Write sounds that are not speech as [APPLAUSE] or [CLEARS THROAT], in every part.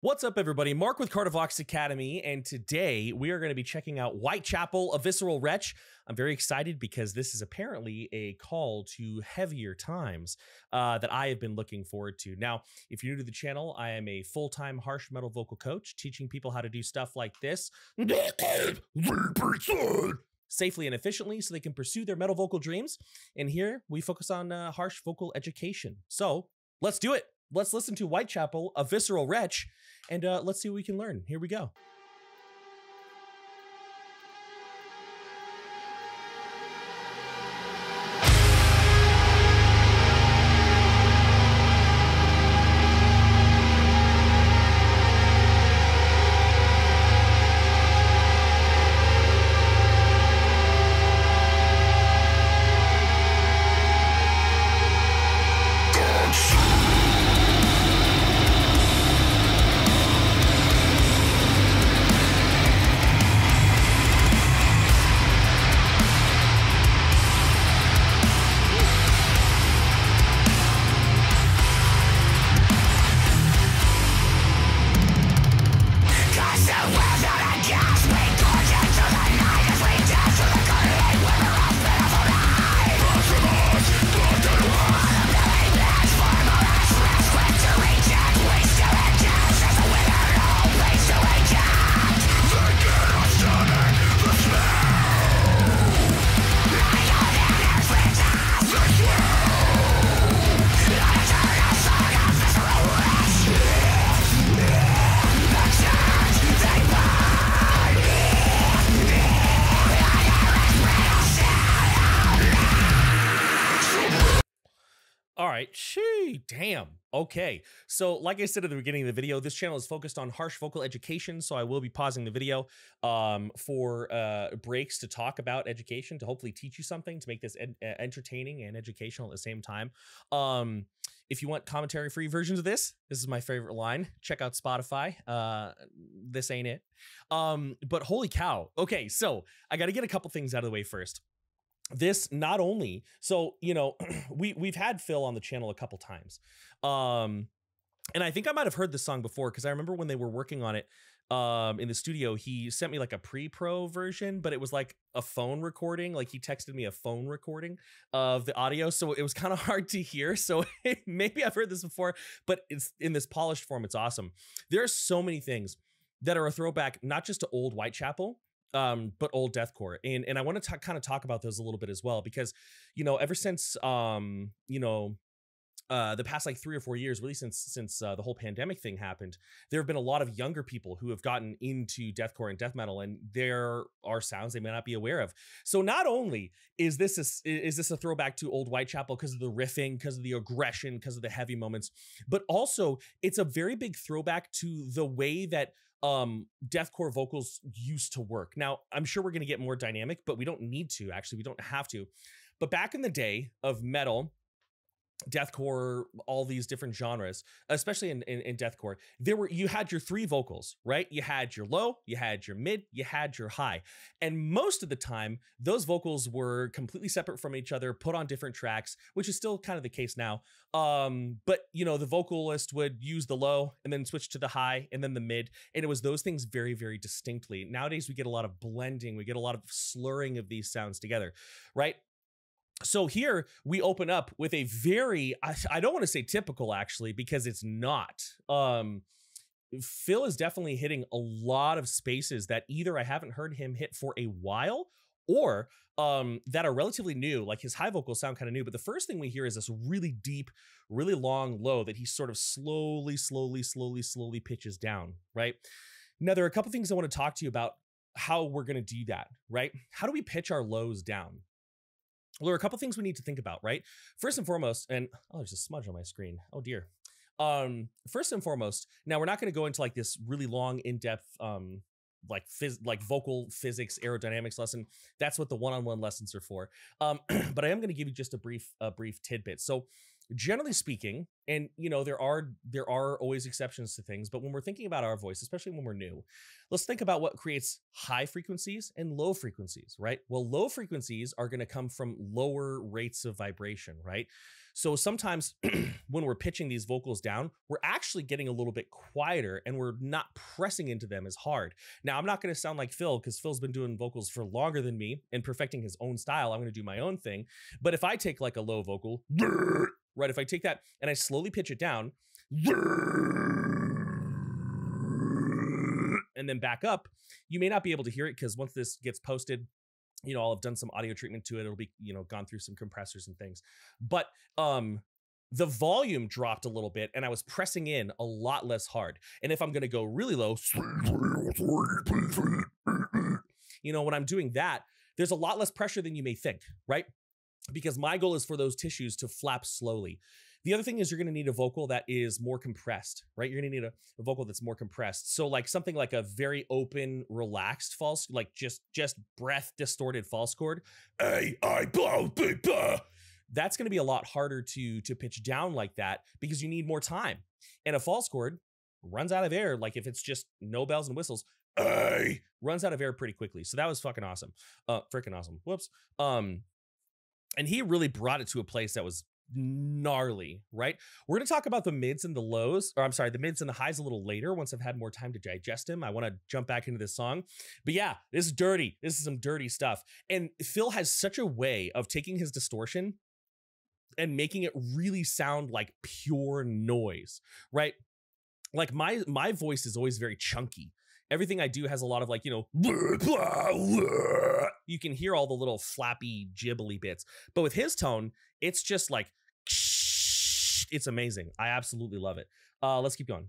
What's up, everybody? Mark with Kardavox Academy, and today we are going to be checking out Whitechapel, a visceral retch. I'm very excited because this is apparently a call to heavier times uh, that I have been looking forward to. Now, if you're new to the channel, I am a full time harsh metal vocal coach, teaching people how to do stuff like this safely and efficiently so they can pursue their metal vocal dreams. And here we focus on uh, harsh vocal education. So let's do it. Let's listen to Whitechapel, a visceral retch, and uh, let's see what we can learn. Here we go. Right. Gee, damn. Okay. So, like I said at the beginning of the video, this channel is focused on harsh vocal education. So, I will be pausing the video um, for uh, breaks to talk about education, to hopefully teach you something, to make this ed- uh, entertaining and educational at the same time. Um, if you want commentary free versions of this, this is my favorite line. Check out Spotify. Uh, this ain't it. Um, but holy cow. Okay. So, I got to get a couple things out of the way first this not only so you know [CLEARS THROAT] we we've had phil on the channel a couple times um and i think i might have heard this song before because i remember when they were working on it um in the studio he sent me like a pre-pro version but it was like a phone recording like he texted me a phone recording of the audio so it was kind of [LAUGHS] hard to hear so [LAUGHS] maybe i've heard this before but it's in this polished form it's awesome. There are so many things that are a throwback not just to old whitechapel um but old deathcore and and i want to kind of talk about those a little bit as well because you know ever since um you know uh, the past like three or four years, really since since uh, the whole pandemic thing happened, there have been a lot of younger people who have gotten into deathcore and death metal, and there are sounds they may not be aware of. So not only is this a, is this a throwback to old Whitechapel because of the riffing, because of the aggression, because of the heavy moments, but also it's a very big throwback to the way that um deathcore vocals used to work. Now, I'm sure we're going to get more dynamic, but we don't need to. Actually, we don't have to. But back in the day of metal, deathcore, all these different genres, especially in, in, in deathcore, there were you had your three vocals, right? You had your low, you had your mid, you had your high. And most of the time, those vocals were completely separate from each other, put on different tracks, which is still kind of the case now. Um, but you know, the vocalist would use the low and then switch to the high and then the mid. And it was those things very, very distinctly. Nowadays we get a lot of blending, we get a lot of slurring of these sounds together, right? So here we open up with a very I, I don't want to say typical actually because it's not. Um phil is definitely hitting a lot of spaces that either i haven't heard him hit for a while or um that are relatively new like his high vocals sound kind of new but the first thing we hear is this really deep really long low that he sort of slowly slowly slowly slowly pitches down right? Now there are a couple things i want to talk to you about how we're going to do that right? How do we pitch our lows down well, there are a couple things we need to think about, right? First and foremost, and oh, there's a smudge on my screen. Oh dear. Um, first and foremost, now we're not going to go into like this really long, in-depth, um, like phys- like vocal physics aerodynamics lesson. That's what the one-on-one lessons are for. Um, [CLEARS THROAT] but I am going to give you just a brief, a brief tidbit. So generally speaking and you know there are there are always exceptions to things but when we're thinking about our voice especially when we're new let's think about what creates high frequencies and low frequencies right well low frequencies are going to come from lower rates of vibration right So sometimes [CLEARS THROAT] when we're pitching these vocals down, we're actually getting a little bit quieter and we're not pressing into them as hard. Now, I'm not going to sound like Phil because Phil's been doing vocals for longer than me and perfecting his own style. I'm going to do my own thing. But if I take like a low vocal, [SNIFFS] right, if I take that and I slowly pitch it down, and then back up, you may not be able to hear it because once this gets posted, you know, I'll have done some audio treatment to it. It'll be, you know, gone through some compressors and things. But um the volume dropped a little bit and I was pressing in a lot less hard. And if I'm going to go really low, you know, when I'm doing that, there's a lot less pressure than you may think, right? Because my goal is for those tissues to flap slowly. The other thing is you're going to need a vocal that is more compressed, right? You're going to need a, a, vocal that's more compressed. So like something like a very open, relaxed false, like just just breath distorted false cord. A I blow That's going to be a lot harder to to pitch down like that because you need more time. And a false cord runs out of air like if it's just no bells and whistles. Runs out of air pretty quickly. So that was fucking awesome. Uh freaking awesome. Whoops. Um and he really brought it to a place that was gnarly, right? We're going to talk about the mids and the lows, or I'm sorry, the mids and the highs a little later once I've had more time to digest him. I want to jump back into this song. But yeah, this is dirty. This is some dirty stuff. And Phil has such a way of taking his distortion and making it really sound like pure noise, right? Like my my voice is always very chunky. Everything I do has a lot of like, you know, [LAUGHS] you can hear all the little flappy jibbly bits. But with his tone, it's just like [LAUGHS] it's amazing. I absolutely love it. Uh, let's keep going.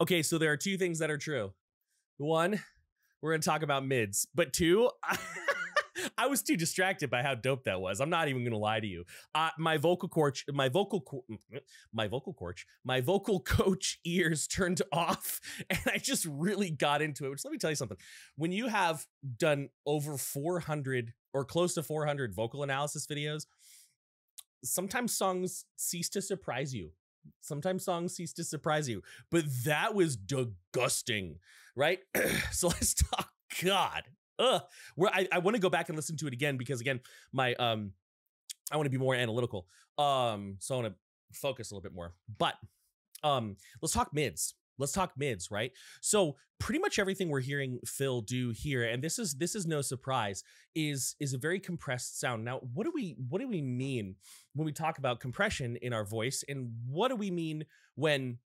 Okay, so there are two things that are true. One, we're going to talk about mids, but two, [LAUGHS] I was too distracted by how dope that was. I'm not even going to lie to you. Uh, my vocal coach, my vocal, co- my vocal coach, my vocal [LAUGHS] coach ears turned off, [LAUGHS] and I just really got into it. Which let me tell you something: when you have done over 400 or close to 400 vocal analysis videos, sometimes songs cease to surprise you sometimes songs cease to surprise you, but that was disgusting, right? [CLEARS THROAT] so [LAUGHS] let's talk. God, ugh. Where I, I want to go back and listen to it again because again, my um, I want to be more analytical. Um, so I want to focus a little bit more. But um, let's talk mids let's talk mids right so pretty much everything we're hearing phil do here and this is this is no surprise is is a very compressed sound now what do we what do we mean when we talk about compression in our voice and what do we mean when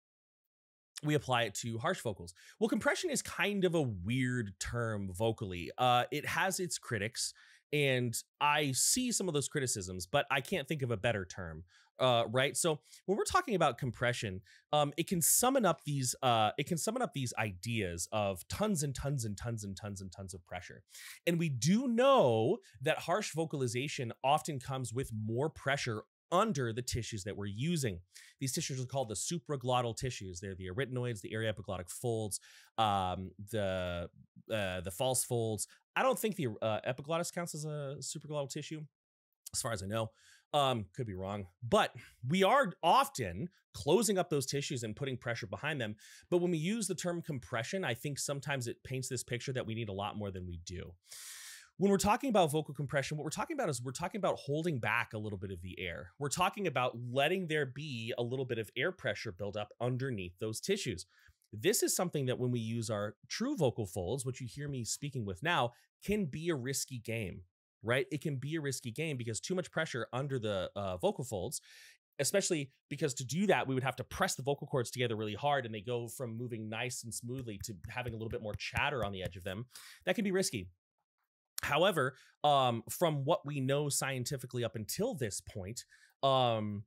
we apply it to harsh vocals. Well, compression is kind of a weird term vocally. Uh, it has its critics, and I see some of those criticisms, but I can't think of a better term uh, right? So when we're talking about compression, um, it can summon up these uh, it can summon up these ideas of tons and tons and tons and tons and tons of pressure. And we do know that harsh vocalization often comes with more pressure under the tissues that we're using. These tissues are called the supraglottal tissues. They're the arytenoids, the aryepiglottic folds, um, the uh, the false folds. I don't think the uh, epiglottis counts as a supraglottal tissue, as far as I know. Um, could be wrong, but we are often closing up those tissues and putting pressure behind them. But when we use the term compression, I think sometimes it paints this picture that we need a lot more than we do. when we're talking about vocal compression, what we're talking about is we're talking about holding back a little bit of the air. We're talking about letting there be a little bit of air pressure build up underneath those tissues. This is something that when we use our true vocal folds, which you hear me speaking with now, can be a risky game, right? It can be a risky game because too much pressure under the uh, vocal folds, especially because to do that, we would have to press the vocal cords together really hard and they go from moving nice and smoothly to having a little bit more chatter on the edge of them. That can be risky. However, um, from what we know scientifically up until this point, um,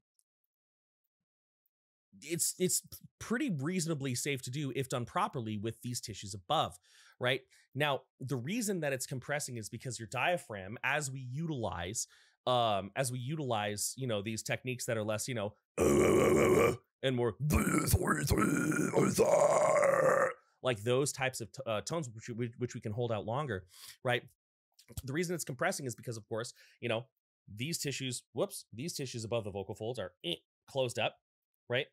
it's it's pretty reasonably safe to do if done properly with these tissues above right? Now the reason that it's compressing is because your diaphragm as we utilize um as we utilize you know these techniques that are less you know [LAUGHS] and more [LAUGHS] like those types of uh, tones which we, which we can hold out longer right? The reason it's compressing is because of course you know these tissues whoops these tissues above the vocal folds are eh, closed up right?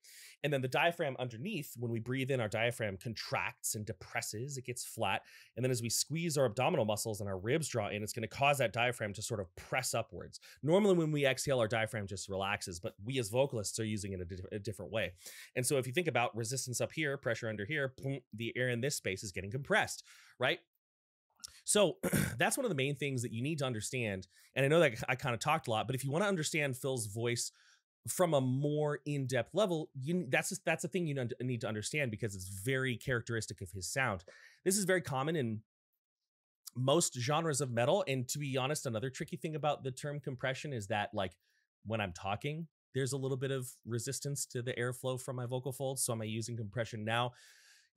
And then the diaphragm underneath, when we breathe in, our diaphragm contracts and depresses, it gets flat. And then as we squeeze our abdominal muscles and our ribs draw in, it's going to cause that diaphragm to sort of press upwards. Normally, when we exhale, our diaphragm just relaxes, but we as vocalists are using it a, di- a different way. And so if you think about resistance up here, pressure under here, boom, the air in this space is getting compressed, right? So [CLEARS THROAT] that's one of the main things that you need to understand. And I know that I kind of talked a lot, but if you want to understand Phil's voice from a more in-depth level you that's just, that's a thing you need to understand because it's very characteristic of his sound. This is very common in most genres of metal and to be honest another tricky thing about the term compression is that like when i'm talking there's a little bit of resistance to the airflow from my vocal folds so am i using compression now?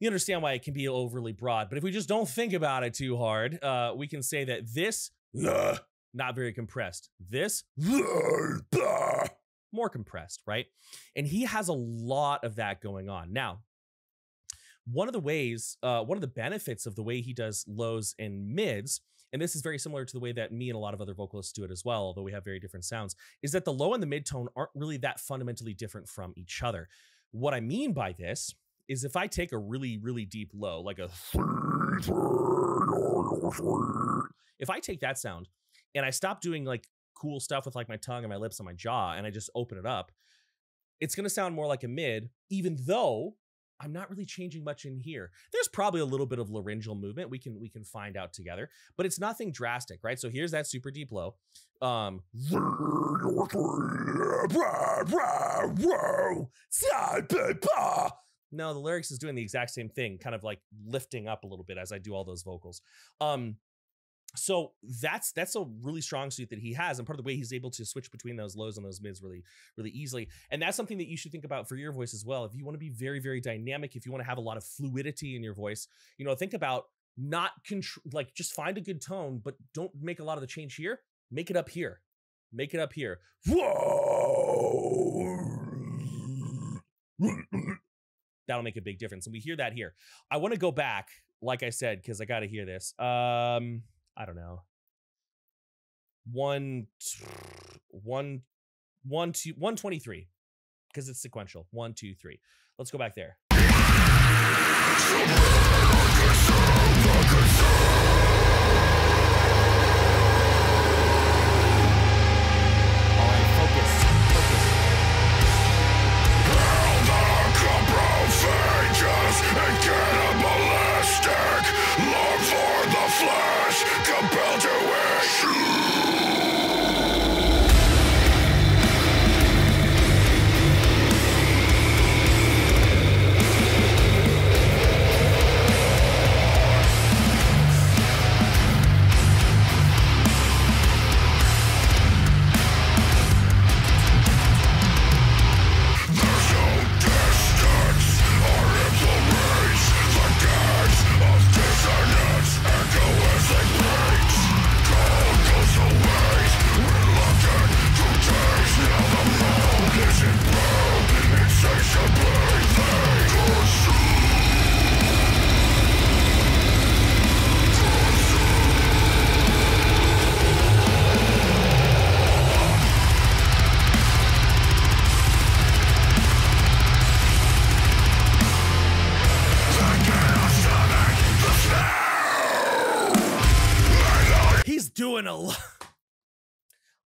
You understand why it can be overly broad but if we just don't think about it too hard uh, we can say that this not very compressed. This [LAUGHS] [LAUGHS] more compressed, right? And he has a lot of that going on. Now, one of the ways, uh, one of the benefits of the way he does lows and mids, and this is very similar to the way that me and a lot of other vocalists do it as well, although we have very different sounds, is that the low and the mid tone aren't really that fundamentally different from each other. What I mean by this is if I take a really, really deep low, like a [LAUGHS] if I take that sound and I stop doing like cool stuff with like my tongue and my lips and my jaw and I just open it up, it's going to sound more like a mid, even though I'm not really changing much in here. There's probably a little bit of laryngeal movement we can we can find out together, but it's nothing drastic, right? So here's that super deep low. Um No, the lyrics is doing the exact same thing, kind of like lifting up a little bit as I do all those vocals. Um so that's that's a really strong suit that he has and part of the way he's able to switch between those lows and those mids really really easily. And that's something that you should think about for your voice as well. If you want to be very very dynamic if you want to have a lot of fluidity in your voice you know think about not control like just find a good tone but don't make a lot of the change here. Make it up here. Make it up here. Whoa that'll make a big difference and we hear that here. I want to go back like i said because i got to hear this. Um I don't know, one, one, one, two, one twenty-three, because it's sequential. One, two, three. Let's go back there.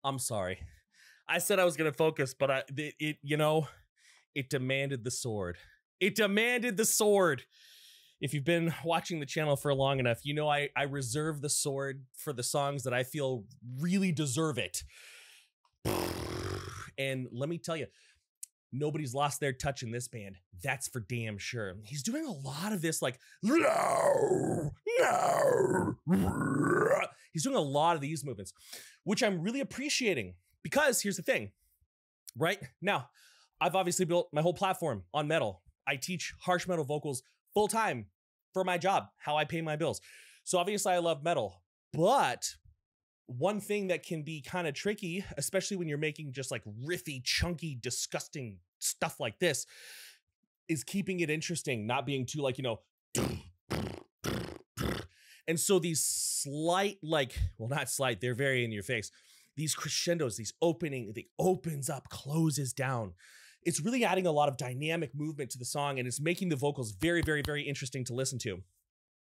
I'm sorry. I said I was gonna focus, but I it, it you know, it demanded the sword. It demanded the sword. If you've been watching the channel for long enough, you know I I reserve the sword for the songs that I feel really deserve it. [SIGHS] And let me tell you, nobody's lost their touch in this band. That's for damn sure. He's doing a lot of this, like, no, [LAUGHS] no. He's doing a lot of these movements, which I'm really appreciating because here's the thing, right? Now, I've obviously built my whole platform on metal. I teach harsh metal vocals full time for my job, how I pay my bills. So obviously, I love metal, but one thing that can be kind of tricky, especially when you're making just like riffy, chunky, disgusting stuff like this, is keeping it interesting, not being too like, you know, and so these slight, like, well, not slight, they're very in your face. These crescendos, these opening, the opens up, closes down. It's really adding a lot of dynamic movement to the song and it's making the vocals very, very, very interesting to listen to.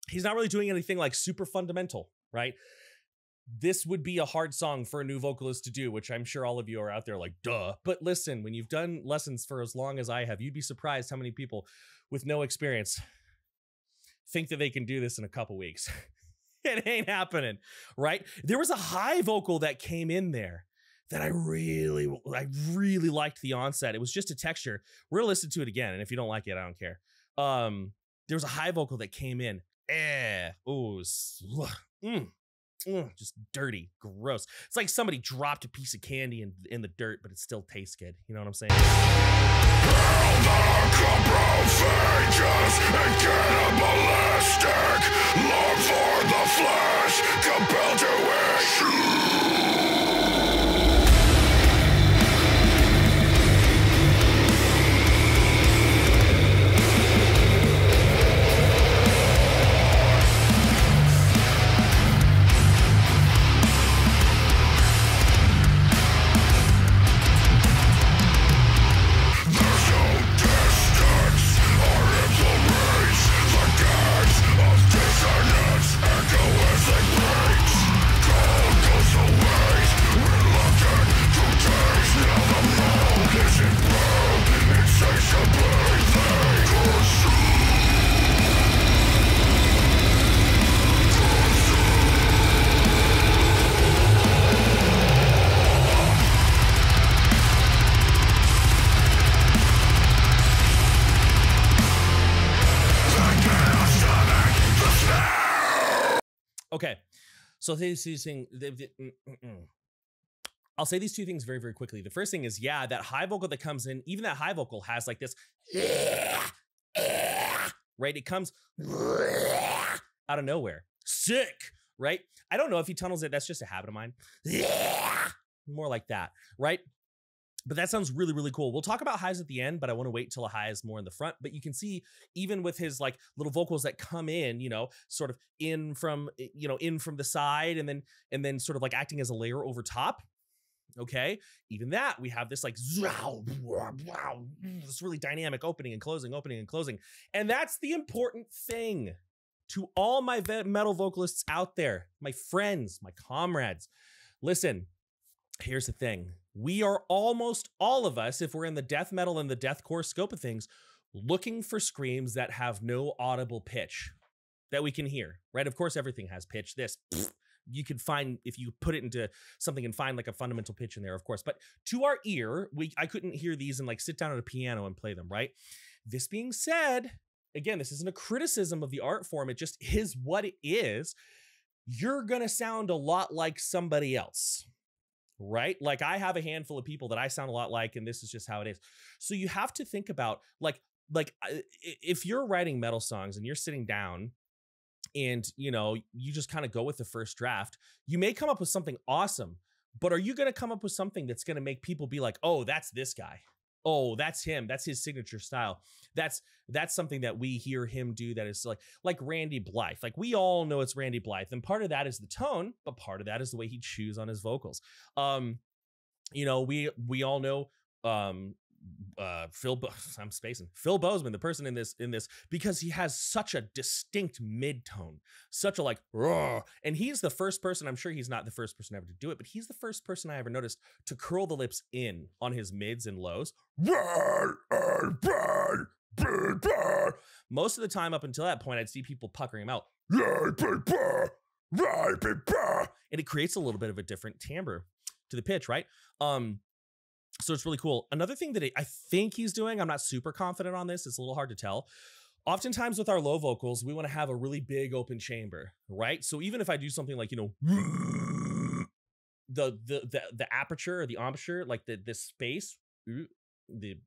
He's not really doing anything like super fundamental, right? This would be a hard song for a new vocalist to do, which I'm sure all of you are out there like, duh. But listen, when you've done lessons for as long as I have, you'd be surprised how many people with no experience think that they can do this in a couple weeks. [LAUGHS] it ain't happening, right? There was a high vocal that came in there that I really, I really liked the onset. It was just a texture. We're gonna listen to it again, and if you don't like it, I don't care. Um, there was a high vocal that came in. Eh, oh, mm, Ugh, just dirty, gross. It's like somebody dropped a piece of candy in, in the dirt, but it still tastes good. You know what I'm saying? So these two things. Mm, mm, mm. I'll say these two things very, very quickly. The first thing is, yeah, that high vocal that comes in, even that high vocal has like this, right? It comes out of nowhere. Sick, right? I don't know if he tunnels it. That's just a habit of mine. More like that, right? But that sounds really, really cool. We'll talk about highs at the end, but I want to wait till a high is more in the front. But you can see even with his like little vocals that come in, you know, sort of in from eh, you know in from the side, and then and then sort of like acting as a layer over top. Okay, even that we have this like wow, wow, this really dynamic opening and closing, opening and closing, and that's the important thing to all my metal vocalists out there, my friends, my comrades. Listen, here's the thing we are almost all of us, if we're in the death metal and the deathcore scope of things, looking for screams that have no audible pitch that we can hear, right? Of course, everything has pitch. This, you could find if you put it into something and find like a fundamental pitch in there, of course. But to our ear, we I couldn't hear these and like sit down at a piano and play them, right? This being said, again, this isn't a criticism of the art form. It just is what it is. You're gonna sound a lot like somebody else right? Like I have a handful of people that I sound a lot like, and this is just how it is. So you have to think about like like uh, if you're writing metal songs and you're sitting down and you know you just kind of go with the first draft, you may come up with something awesome, but are you going to come up with something that's going to make people be like, "Oh, that's this guy." Oh that's him. That's his signature style. That's that's something that we hear him do that is like like randy blythe. Like we all know it's randy blythe and part of that is the tone but part of that is the way he chews on his vocals. Um you know we we all know um uh Phil Bo- [LAUGHS] I'm spacing Phil Bozeman, the person in this in this because he has such a distinct mid tone, such a like "Roar," and he's the first person. I'm sure he's not the first person ever to do it, but he's the first person I ever noticed to curl the lips in on his mids and lows. Most of the time up until that point, I'd see people puckering him out, and it creates a little bit of a different timbre to the pitch, right? Um, so it's really cool. Another thing that I think he's doing, I'm not super confident on this. It's a little hard to tell. Oftentimes with our low vocals, we want to have a really big open chamber, right? So even if I do something like you know [LAUGHS] the the the, the aperture or the embouchure, like the the space, the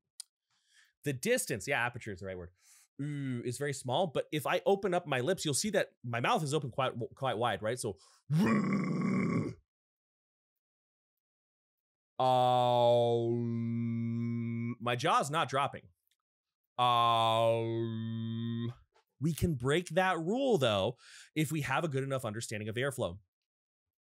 the distance, yeah, aperture is the right word, is very small. But if I open up my lips, you'll see that my mouth is open quite quite wide, right? So [LAUGHS] um, my jaw's not dropping. Um, we can break that rule though if we have a good enough understanding of airflow.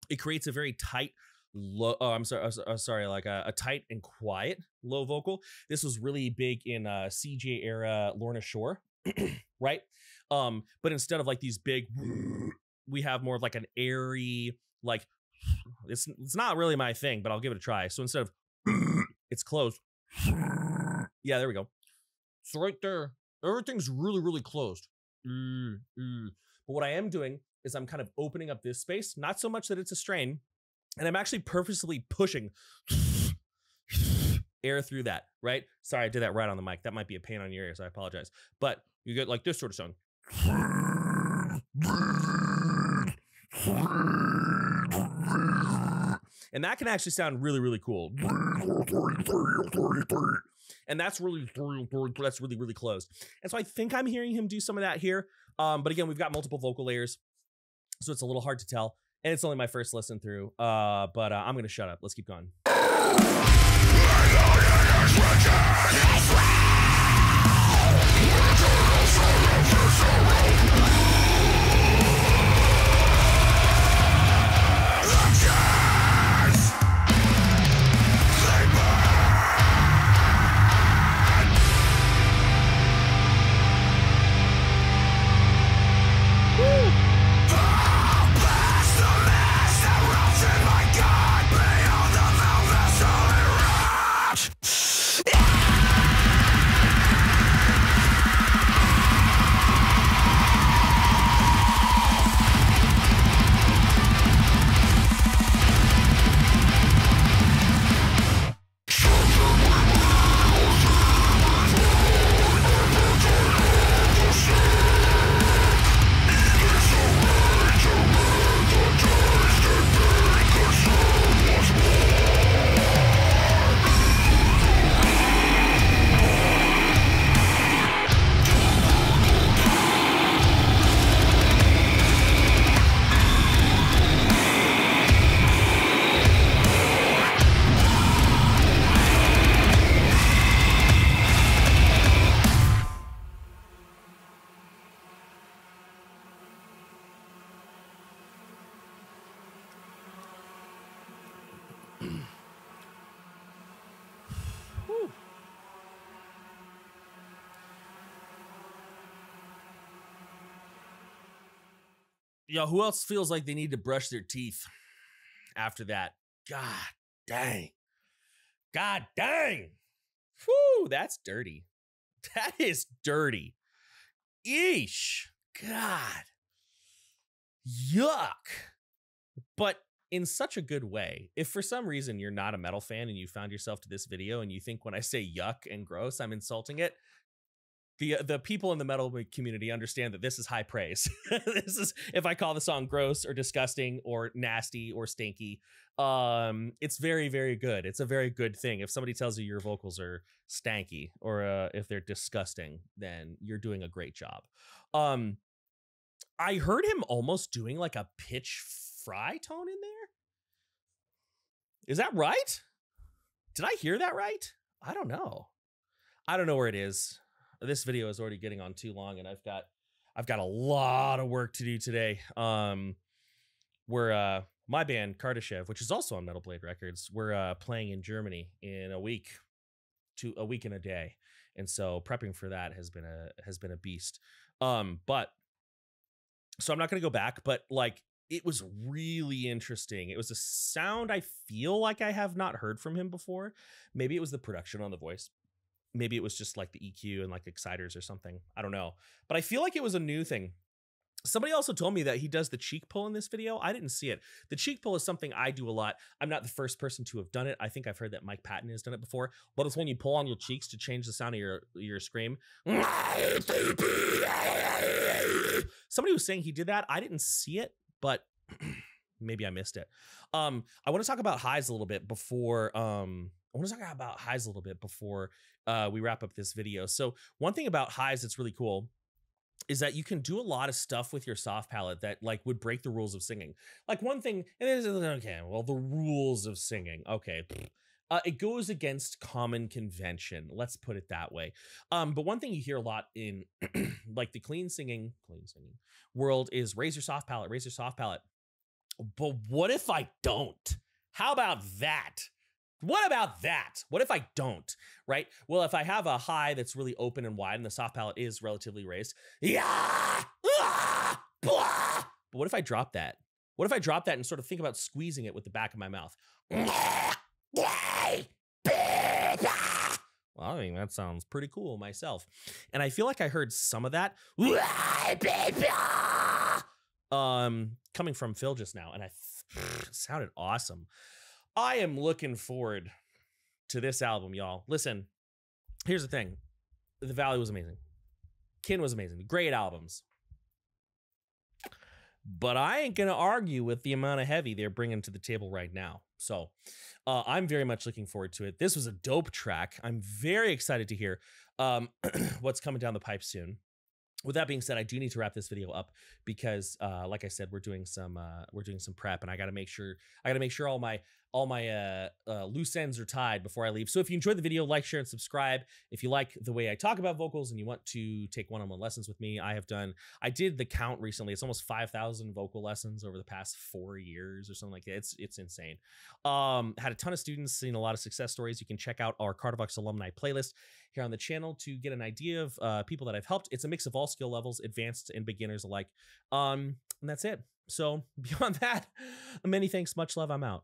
It creates a very tight, low. Oh, I'm sorry, uh, sorry, like a, a, tight and quiet low vocal. This was really big in uh, CJ era Lorna Shore, [CLEARS THROAT] right? Um, but instead of like these big, [CLEARS THROAT] we have more of like an airy, like it's it's not really my thing, but I'll give it a try. So instead of [CLEARS THROAT] it's closed. Yeah, there we go. So right there, everything's really, really closed. Mm, mm. But what I am doing is I'm kind of opening up this space, not so much that it's a strain, and I'm actually purposely pushing [SNIFFS] air through that, right? Sorry, I did that right on the mic. That might be a pain on your ears. I apologize. But you get like this sort of sound. And that can actually sound really, really cool. And that's really, that's really, really close. And so I think I'm hearing him do some of that here. Um, but again, we've got multiple vocal layers, so it's a little hard to tell. And it's only my first listen through. Uh, but uh, I'm gonna shut up. Let's keep going. Yo, who else feels like they need to brush their teeth after that? God dang. God dang. Whew, that's dirty. [LAUGHS] That is dirty. Eesh. God. Yuck. But in such a good way. If for some reason you're not a metal fan and you found yourself to this video and you think when I say yuck and gross, I'm insulting it, the uh, the people in the metal community understand that this is high praise. [LAUGHS] this is if I call the song gross or disgusting or nasty or stinky, um, it's very very good. It's a very good thing. If somebody tells you your vocals are stanky or uh, if they're disgusting, then you're doing a great job. Um, I heard him almost doing like a pitch fry tone in there. Is that right? Did I hear that right? I don't know. I don't know where it is this video is already getting on too long and I've got I've got a lot of work to do today. Um we're uh my band Kardashev, which is also on Metal Blade Records, we're uh playing in Germany in a week. to a week and a day, and so prepping for that has been a has been a beast. Um, but so I'm not going to go back, but like it was really interesting. It was a sound I feel like I have not heard from him before. Maybe it was the production on the voice. Maybe it was just like the EQ and like exciters or something. I don't know. But I feel like it was a new thing. Somebody also told me that he does the cheek pull in this video. I didn't see it. The cheek pull is something I do a lot. I'm not the first person to have done it. I think I've heard that Mike Patton has done it before. But it's when you pull on your cheeks to change the sound of your your scream. Somebody was saying he did that. I didn't see it, but [CLEARS THROAT] maybe I missed it. Um, I want to talk about highs a little bit before um I want to talk about highs a little bit before uh, we wrap up this video. So one thing about highs that's really cool is that you can do a lot of stuff with your soft palate that like would break the rules of singing. Like one thing, and it is okay, well, the rules of singing. Okay. Uh, it goes against common convention. Let's put it that way. Um, but one thing you hear a lot in [CLEARS THROAT] like the clean singing, clean singing world is raise your soft palate, raise your soft palate. But what if I don't? How about that? What about that? What if I don't? Right? Well, if I have a high that's really open and wide and the soft palate is relatively raised, yeah, ah, blah. But what if I drop that? What if I drop that and sort of think about squeezing it with the back of my mouth? Well, I mean, that sounds pretty cool myself. And I feel like I heard some of that um coming from Phil just now, and I [SIGHS] sounded awesome. I am looking forward to this album, y'all. Listen, here's the thing The Valley was amazing, Kin was amazing. Great albums. But I ain't going to argue with the amount of heavy they're bringing to the table right now. So uh, I'm very much looking forward to it. This was a dope track. I'm very excited to hear um, [CLEARS THROAT] what's coming down the pipe soon with that being said, I do need to wrap this video up because, uh, like I said, we're doing some uh, we're doing some prep, and I got to make sure I got to make sure all my all my uh, uh, loose ends are tied before I leave. So if you enjoyed the video, like, share, and subscribe. If you like the way I talk about vocals and you want to take one-on-one lessons with me, I have done. I did the count recently. It's almost five thousand vocal lessons over the past four years or something like that. It's it's insane. Um, had a ton of students, seen a lot of success stories. You can check out our Kardavox alumni playlist here on the channel to get an idea of uh, people that I've helped. It's a mix of all skill levels, advanced and beginners alike. Um, and that's it. So [LAUGHS] beyond that, many thanks, much love. I'm out.